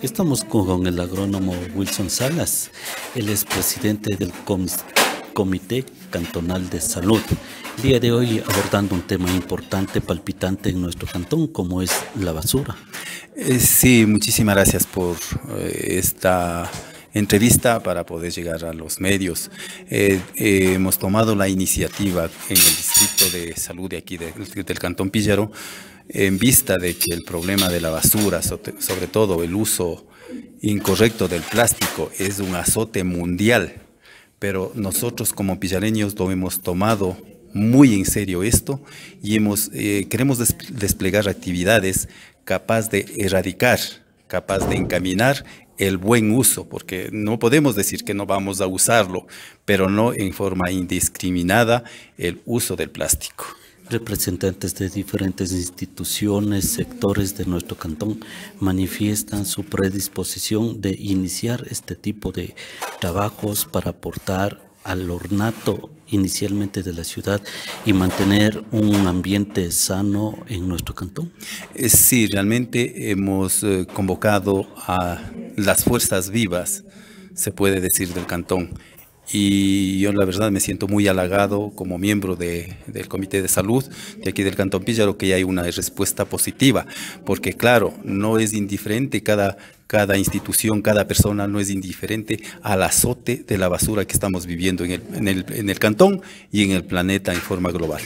Estamos con el agrónomo Wilson Salas, él es presidente del Comité Cantonal de Salud. día de hoy abordando un tema importante, palpitante en nuestro cantón, como es la basura. Eh, sí, muchísimas gracias por eh, esta entrevista para poder llegar a los medios. Eh, hemos tomado la iniciativa en el Distrito de Salud de aquí del Cantón Píllaro en vista de que el problema de la basura, sobre todo el uso incorrecto del plástico, es un azote mundial, pero nosotros como pillareños lo hemos tomado muy en serio esto y hemos, eh, queremos desplegar actividades capaz de erradicar, capaz de encaminar el buen uso, porque no podemos decir que no vamos a usarlo, pero no en forma indiscriminada el uso del plástico representantes de diferentes instituciones, sectores de nuestro cantón manifiestan su predisposición de iniciar este tipo de trabajos para aportar al ornato inicialmente de la ciudad y mantener un ambiente sano en nuestro cantón? Eh, sí, realmente hemos eh, convocado a las fuerzas vivas, se puede decir, del cantón y yo la verdad me siento muy halagado como miembro de, del Comité de Salud de aquí del Cantón Píllaro que hay una respuesta positiva, porque claro, no es indiferente cada, cada institución, cada persona no es indiferente al azote de la basura que estamos viviendo en el, en el, en el cantón y en el planeta en forma global.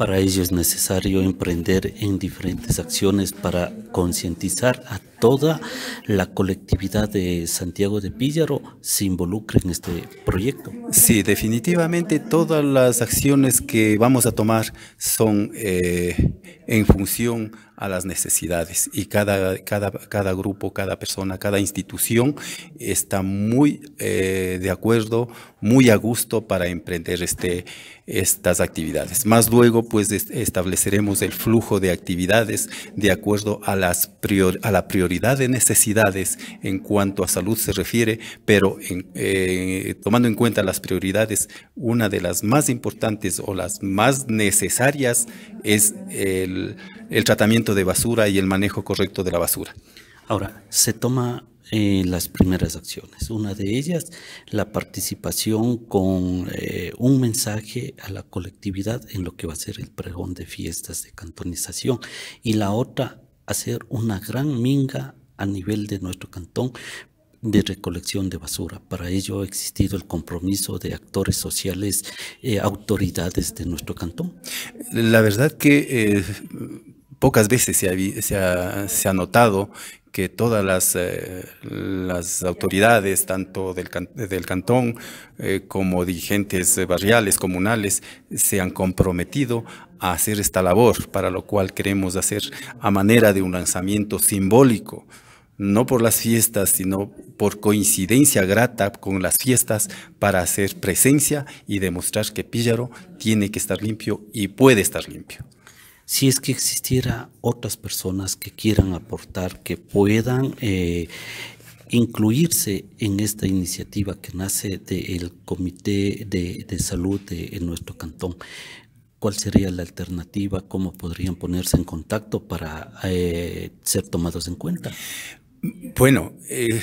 Para ello es necesario emprender en diferentes acciones para concientizar a toda la colectividad de Santiago de Píllaro se involucre en este proyecto. Sí, definitivamente todas las acciones que vamos a tomar son eh, en función a las necesidades y cada, cada, cada grupo, cada persona, cada institución está muy eh, de acuerdo, muy a gusto para emprender este, estas actividades. Más luego, pues estableceremos el flujo de actividades de acuerdo a, las prior, a la prioridad de necesidades en cuanto a salud se refiere, pero eh, tomando en cuenta las prioridades, una de las más importantes o las más necesarias es el el tratamiento de basura y el manejo correcto de la basura. Ahora, se toma eh, las primeras acciones. Una de ellas, la participación con eh, un mensaje a la colectividad en lo que va a ser el pregón de fiestas de cantonización. Y la otra, hacer una gran minga a nivel de nuestro cantón de recolección de basura. Para ello ha existido el compromiso de actores sociales, eh, autoridades de nuestro cantón. La verdad que pocas veces se ha, notado que todas las, eh, autoridades, tanto del, del cantón eh, como dirigentes barriales, comunales, se han comprometido a hacer esta labor, para lo cual queremos hacer a manera de un lanzamiento simbólico, no por las fiestas, sino por coincidencia grata con las fiestas, para hacer presencia y demostrar que Píllaro tiene que estar limpio y puede estar limpio si es que existiera otras personas que quieran aportar, que puedan eh, incluirse en esta iniciativa que nace del Comité de, Salud de, en nuestro cantón. ¿Cuál sería la alternativa? ¿Cómo podrían ponerse en contacto para eh, ser tomados en cuenta? Bueno, eh,